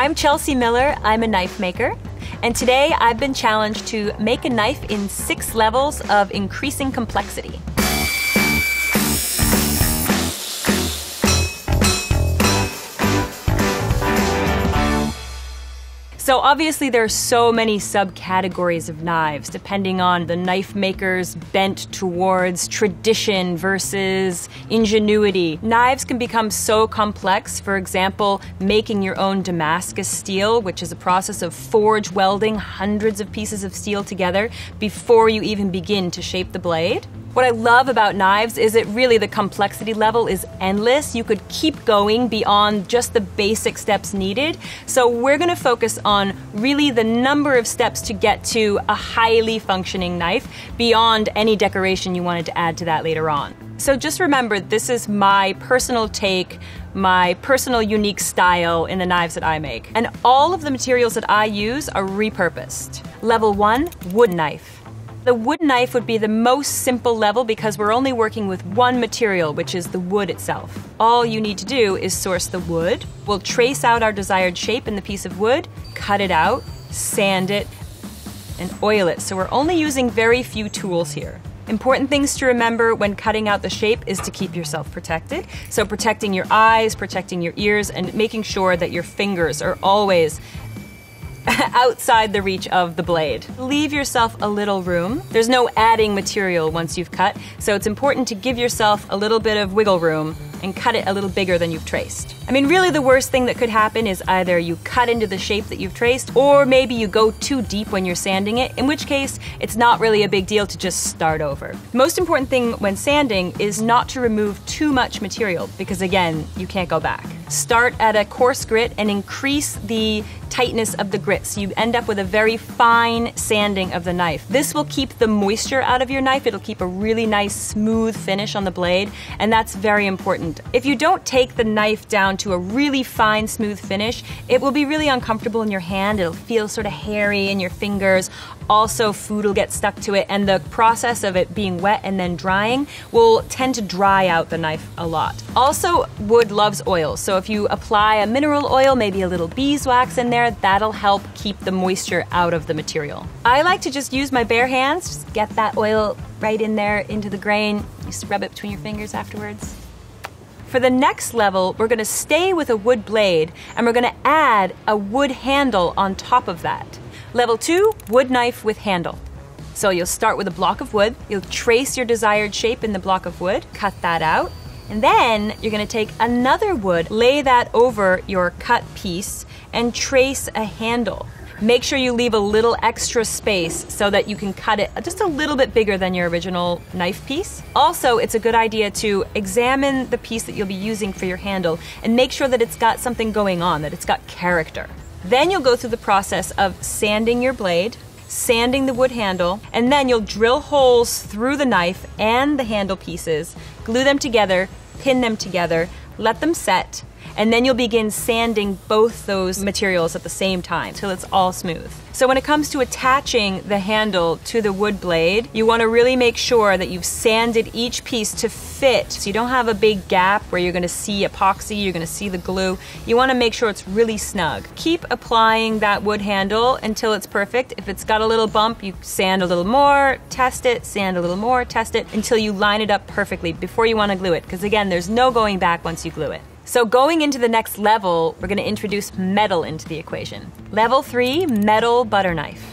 I'm Chelsea Miller. I'm a knife maker. And today I've been challenged to make a knife in six levels of increasing complexity. So, obviously, there are so many subcategories of knives depending on the knife maker's bent towards tradition versus ingenuity. Knives can become so complex. For example, making your own Damascus steel, which is a process of forge welding hundreds of pieces of steel together before you even begin to shape the blade. What I love about knives is it really the complexity level is endless. You could keep going beyond just the basic steps needed. So we're going to focus on really the number of steps to get to a highly functioning knife beyond any decoration you wanted to add to that later on. So just remember, this is my personal take, my personal unique style in the knives that I make. And all of the materials that I use are repurposed. Level one, wood knife. The wood knife would be the most simple level because we're only working with one material, which is the wood itself. All you need to do is source the wood. We'll trace out our desired shape in the piece of wood, cut it out, sand it, and oil it. So we're only using very few tools here. Important things to remember when cutting out the shape is to keep yourself protected. So, protecting your eyes, protecting your ears, and making sure that your fingers are always outside the reach of the blade. Leave yourself a little room. There's no adding material once you've cut, so it's important to give yourself a little bit of wiggle room and cut it a little bigger than you've traced. I mean, really, the worst thing that could happen is either you cut into the shape that you've traced, or maybe you go too deep when you're sanding it, in which case, it's not really a big deal to just start over. The most important thing when sanding is not to remove too much material, because again, you can't go back. Start at a coarse grit and increase the tightness of the grit so you end up with a very fine sanding of the knife. This will keep the moisture out of your knife, it'll keep a really nice smooth finish on the blade, and that's very important. If you don't take the knife down to a really fine, smooth finish, it will be really uncomfortable in your hand, it'll feel sort of hairy in your fingers. Also, food will get stuck to it, and the process of it being wet and then drying will tend to dry out the knife a lot. Also, wood loves oil, so if you apply a mineral oil, maybe a little beeswax in there, that'll help keep the moisture out of the material. I like to just use my bare hands, just get that oil right in there into the grain. Just rub it between your fingers afterwards. For the next level, we're to stay with a wood blade and we're to add a wood handle on top of that. Level two, wood knife with handle. So you'll start with a block of wood, you'll trace your desired shape in the block of wood, cut that out, and then you're gonna take another wood, lay that over your cut piece, and trace a handle. Make sure you leave a little extra space so that you can cut it just a little bit bigger than your original knife piece. Also, it's a good idea to examine the piece that you'll be using for your handle and make sure that it's got something going on, that it's got character. Then you'll go through the process of sanding your blade, sanding the wood handle, and then you'll drill holes through the knife and the handle pieces, glue them together, pin them together, let them set, and then you'll begin sanding both those materials at the same time till it's all smooth. So when it comes to attaching the handle to the wood blade, you want to really make sure that you've sanded each piece to fit so you don't have a big gap where you're going to see epoxy, you're going to see the glue. You want to make sure it's really snug. Keep applying that wood handle until it's perfect. If it's got a little bump, you sand a little more, test it, sand a little more, test it until you line it up perfectly before you want to glue it because again, there's no going back once you glue it. So going into the next level, we're going to introduce metal into the equation. Level three, metal butter knife.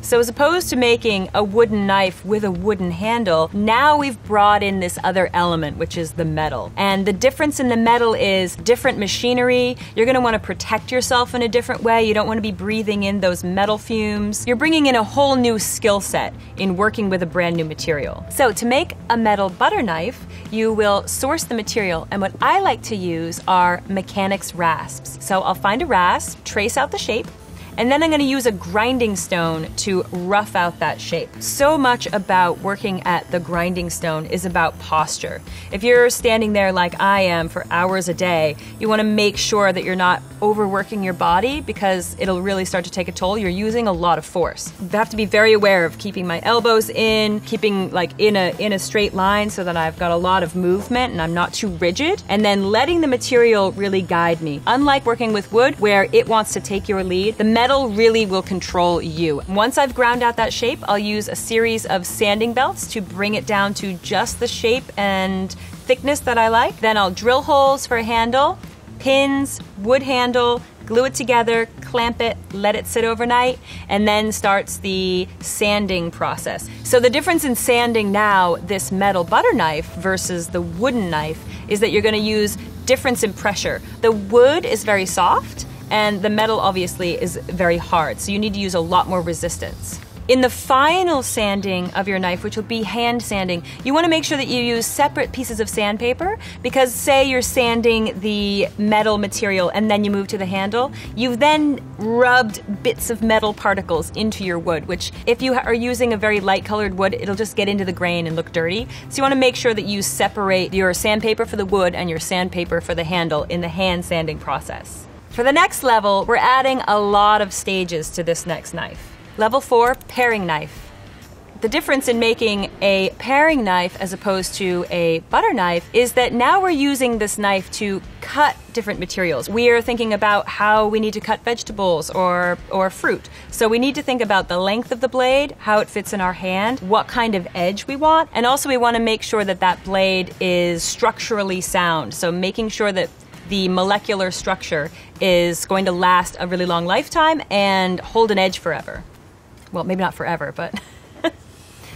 So, as opposed to making a wooden knife with a wooden handle, now we've brought in this other element, which is the metal. And the difference in the metal is different machinery. You're going to want to protect yourself in a different way. You don't want to be breathing in those metal fumes. You're bringing in a whole new skill set in working with a brand new material. So, to make a metal butter knife, you will source the material. And what I like to use are mechanics rasps. So, I'll find a rasp, trace out the shape, And then I'm going to use a grinding stone to rough out that shape. So much about working at the grinding stone is about posture. If you're standing there like I am for hours a day, you want to make sure that you're not overworking your body because it'll really start to take a toll. You're using a lot of force. You have to be very aware of keeping my elbows in, keeping like in a in a straight line so that I've got a lot of movement and I'm not too rigid, and then letting the material really guide me. Unlike working with wood where it wants to take your lead, the metal really will control you. Once I've ground out that shape, I'll use a series of sanding belts to bring it down to just the shape and thickness that I like. Then I'll drill holes for a handle, pins, wood handle, glue it together, clamp it, let it sit overnight, and then starts the sanding process. So the difference in sanding now, this metal butter knife versus the wooden knife, is that you're going to use difference in pressure. The wood is very soft, and the metal obviously is very hard, so you need to use a lot more resistance. In the final sanding of your knife, which will be hand sanding, you want to make sure that you use separate pieces of sandpaper because, say, you're sanding the metal material and then you move to the handle, you've then rubbed bits of metal particles into your wood, which, if you are using a very light colored wood, it'll just get into the grain and look dirty. So, you want to make sure that you separate your sandpaper for the wood and your sandpaper for the handle in the hand sanding process. For the next level, we're adding a lot of stages to this next knife. Level 4 Paring Knife. The difference in making a paring knife as opposed to a butter knife is that now we're using this knife to cut different materials. We are thinking about how we need to cut vegetables or, or fruit. So we need to think about the length of the blade, how it fits in our hand, what kind of edge we want, and also we want to make sure that that blade is structurally sound. So making sure that the molecular structure is going to last a really long lifetime and hold an edge forever. Well, maybe not forever, but.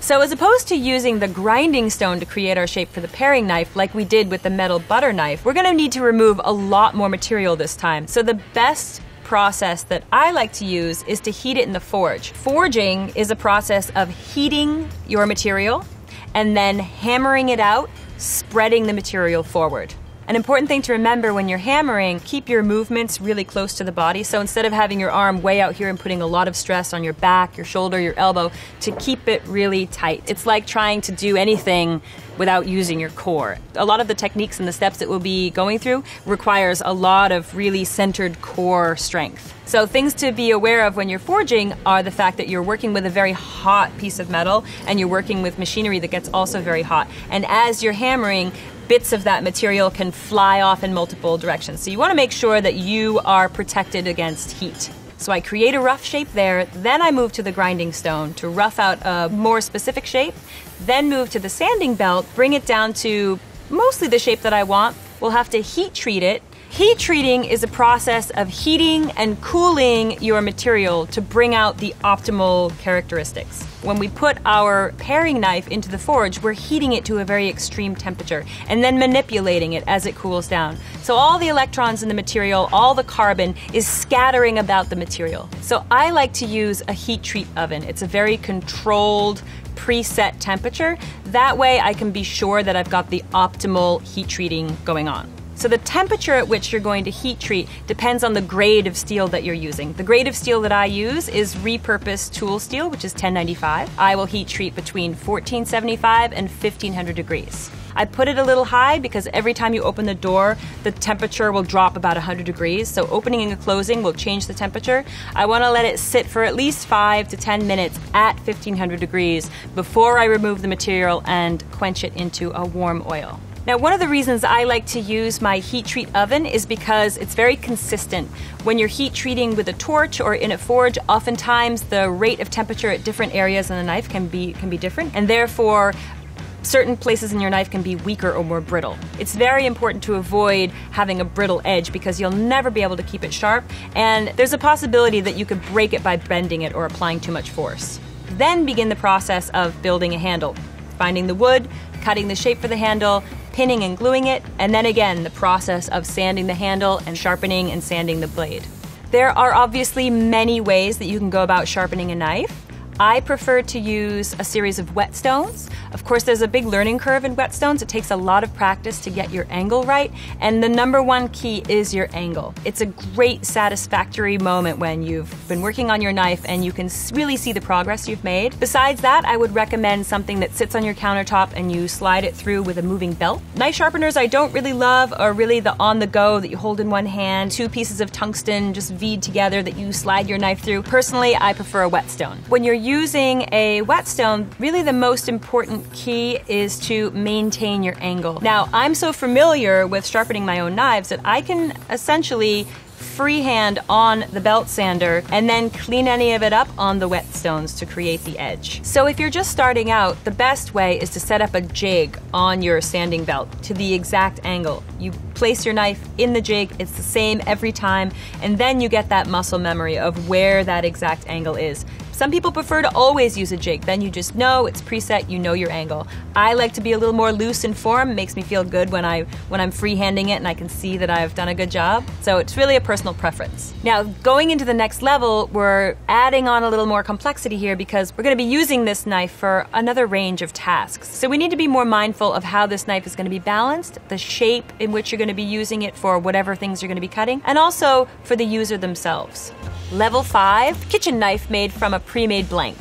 so, as opposed to using the grinding stone to create our shape for the paring knife, like we did with the metal butter knife, we're going to need to remove a lot more material this time. So, the best process that I like to use is to heat it in the forge. Forging is a process of heating your material and then hammering it out, spreading the material forward. An important thing to remember when you're hammering, keep your movements really close to the body. So instead of having your arm way out here and putting a lot of stress on your back, your shoulder, your elbow, to keep it really tight. It's like trying to do anything without using your core. A lot of the techniques and the steps that we'll be going through requires a lot of really centered core strength. So things to be aware of when you're forging are the fact that you're working with a very hot piece of metal and you're working with machinery that gets also very hot. And as you're hammering, bits of that material can fly off in multiple directions. So you want to make sure that you are protected against heat. So I create a rough shape there, then I move to the grinding stone to rough out a more specific shape, then move to the sanding belt, bring it down to mostly the shape that I want. We'll have to heat treat it Heat treating is a process of heating and cooling your material to bring out the optimal characteristics. When we put our paring knife into the forge, we're heating it to a very extreme temperature and then manipulating it as it cools down. So all the electrons in the material, all the carbon is scattering about the material. So I like to use a heat treat oven. It's a very controlled, preset temperature. That way I can be sure that I've got the optimal heat treating going on. So the temperature at which you're going to heat treat depends on the grade of steel that you're using. The grade of steel that I use is repurposed tool steel, which is 1095. I will heat treat between 1475 and 1500 degrees. I put it a little high because every time you open the door, the temperature will drop about 100 degrees. So opening and closing will change the temperature. I want to let it sit for at least 5 to 10 minutes at 1500 degrees before I remove the material and quench it into a warm oil. Now, one of the reasons I like to use my heat treat oven is because it's very consistent. When you're heat treating with a torch or in a forge, oftentimes the rate of temperature at different areas in the knife can be can be different, and therefore certain places in your knife can be weaker or more brittle. It's very important to avoid having a brittle edge because you'll never be able to keep it sharp, and there's a possibility that you could break it by bending it or applying too much force. Then begin the process of building a handle, finding the wood, cutting the shape for the handle, pinning and gluing it, and then again the process of sanding the handle and sharpening and sanding the blade. There are obviously many ways that you can go about sharpening a knife. I prefer to use a series of whetstones. Of course, there's a big learning curve in whetstones. It takes a lot of practice to get your angle right, and the number one key is your angle. It's a great satisfactory moment when you've been working on your knife and you can really see the progress you've made. Besides that, I would recommend something that sits on your countertop and you slide it through with a moving belt. Knife sharpeners I don't really love are really the on the go that you hold in one hand, two pieces of tungsten just V'd together that you slide your knife through. Personally, I prefer a whetstone. When you're using a whetstone, really the most important key is to maintain your angle. Now, I'm so familiar with sharpening my own knives that I can essentially freehand on the belt sander and then clean any of it up on the whetstones to create the edge. So if you're just starting out, the best way is to set up a jig on your sanding belt to the exact angle. You place your knife in the jig, it's the same every time, and then you get that muscle memory of where that exact angle is. Some people prefer to always use a jig, then you just know it's preset, you know your angle. I like to be a little more loose in form, makes me feel good when I when I'm freehanding it and I can see that I've done a good job. So it's really a personal preference. Now, going into the next level, we're adding on a little more complexity here because we're going to be using this knife for another range of tasks. So we need to be more mindful of how this knife is going to be balanced, the shape in which you're going to be using it for whatever things you're going to be cutting, and also for the user themselves. Level 5 kitchen knife made from a pre made blank.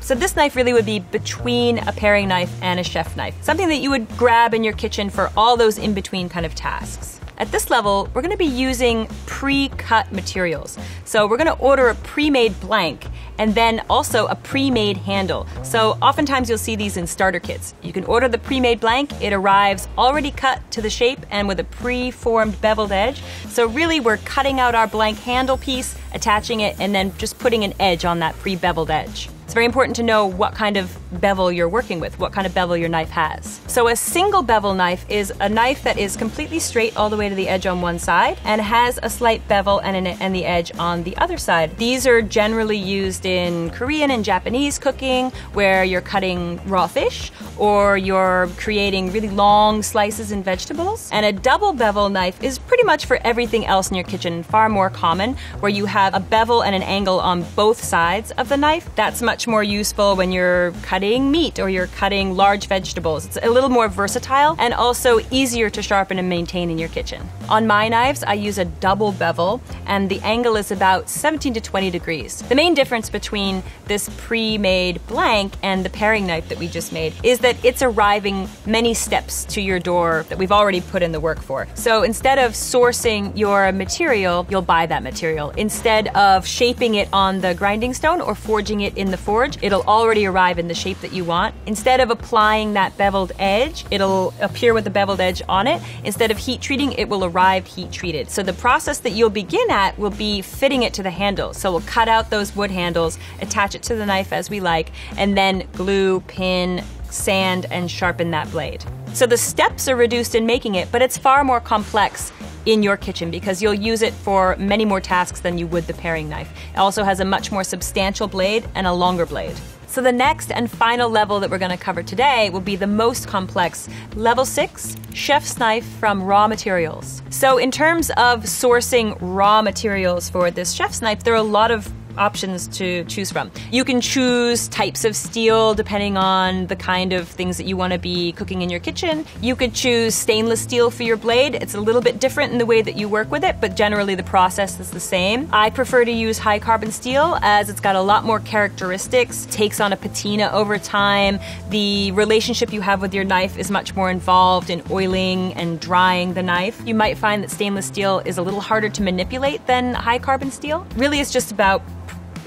So this knife really would be between a paring knife and a chef knife, something that you would grab in your kitchen for all those in between kind of tasks. At this level, we're going to be using pre-cut materials. So we're going to order a pre-made blank and then also a pre-made handle. So oftentimes you'll see these in starter kits. You can order the pre-made blank, it arrives already cut to the shape and with a pre-formed beveled edge. So really we're cutting out our blank handle piece, attaching it, and then just putting an edge on that pre-beveled edge. It's very important to know what kind of bevel you're working with, what kind of bevel your knife has. So a single bevel knife is a knife that is completely straight all the way to the edge on one side and has a slight bevel and, an, and the edge on the other side. These are generally used in Korean and Japanese cooking where you're cutting raw fish or you're creating really long slices in vegetables. And a double bevel knife is pretty much for everything else in your kitchen, far more common, where you have a bevel and an angle on both sides of the knife. That's much more useful when you're cutting meat or you're cutting large vegetables. It's a little more versatile and also easier to sharpen and maintain in your kitchen. On my knives, I use a double bevel and the angle is about 17 to 20 degrees. The main difference between this pre-made blank and the paring knife that we just made is that that it's arriving many steps to your door that we've already put in the work for. So instead of sourcing your material, you'll buy that material. Instead of shaping it on the grinding stone or forging it in the forge, it'll already arrive in the shape that you want. Instead of applying that beveled edge, it'll appear with the beveled edge on it. Instead of heat treating, it will arrive heat treated. So the process that you'll begin at will be fitting it to the handle. So we'll cut out those wood handles, attach it to the knife as we like, and then glue, pin, sand, and sharpen that blade. So the steps are reduced in making it, but it's far more complex in your kitchen because you'll use it for many more tasks than you would the paring knife. It also has a much more substantial blade and a longer blade. So the next and final level that we're going to cover today will be the most complex, level 6, chef's knife from raw materials. So in terms of sourcing raw materials for this chef's knife, there are a lot of options to choose from. You can choose types of steel depending on the kind of things that you want to be cooking in your kitchen. You could choose stainless steel for your blade. It's a little bit different in the way that you work with it, but generally the process is the same. I prefer to use high carbon steel as it's got a lot more characteristics, takes on a patina over time. The relationship you have with your knife is much more involved in oiling and drying the knife. You might find that stainless steel is a little harder to manipulate than high carbon steel. Really, it's just about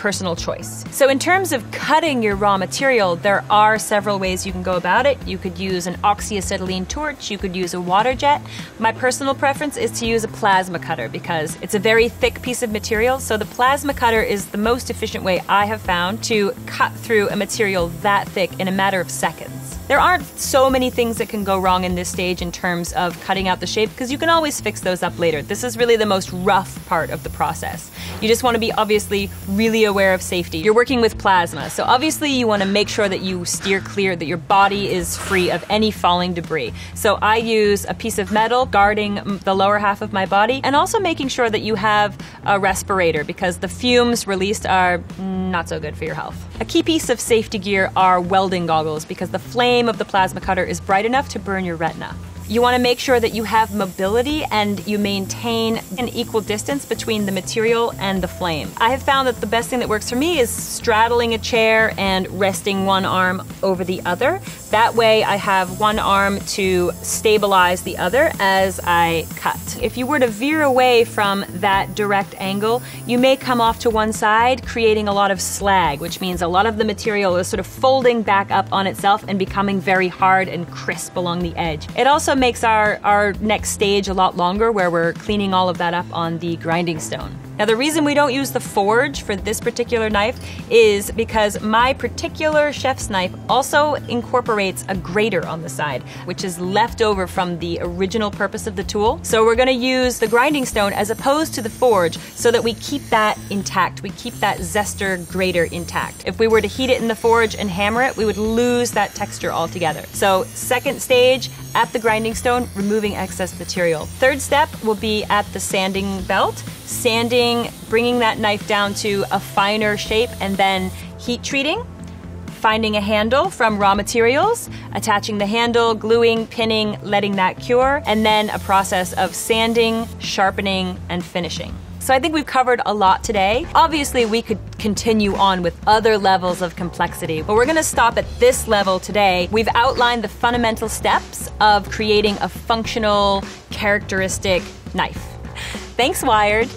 personal choice. So in terms of cutting your raw material, there are several ways you can go about it. You could use an oxyacetylene torch, you could use a water jet. My personal preference is to use a plasma cutter because it's a very thick piece of material, so the plasma cutter is the most efficient way I have found to cut through a material that thick in a matter of seconds. There aren't so many things that can go wrong in this stage in terms of cutting out the shape because you can always fix those up later. This is really the most rough part of the process. You just want to be obviously really aware of safety. You're working with plasma, so obviously you want to make sure that you steer clear, that your body is free of any falling debris. So I use a piece of metal guarding the lower half of my body and also making sure that you have a respirator because the fumes released are mm, not so good for your health. A key piece of safety gear are welding goggles because the flame of the plasma cutter is bright enough to burn your retina. You want to make sure that you have mobility and you maintain an equal distance between the material and the flame. I have found that the best thing that works for me is straddling a chair and resting one arm over the other. That way, I have one arm to stabilize the other as I cut. If you were to veer away from that direct angle, you may come off to one side, creating a lot of slag, which means a lot of the material is sort of folding back up on itself and becoming very hard and crisp along the edge. It also makes our, our next stage a lot longer where we're cleaning all of that up on the grinding stone. Now, the reason we don't use the forge for this particular knife is because my particular chef's knife also incorporates a grater on the side, which is left over from the original purpose of the tool. So we're gonna use the grinding stone as opposed to the forge so that we keep that intact. We keep that zester grater intact. If we were to heat it in the forge and hammer it, we would lose that texture altogether. So second stage, at the grinding stone, removing excess material. Third step will be at the sanding belt, sanding, bringing that knife down to a finer shape, and then heat treating. Finding a handle from raw materials, attaching the handle, gluing, pinning, letting that cure, and then a process of sanding, sharpening, and finishing. So I think we've covered a lot today. Obviously, we could continue on with other levels of complexity, but we're gonna stop at this level today. We've outlined the fundamental steps of creating a functional, characteristic knife. Thanks, Wired.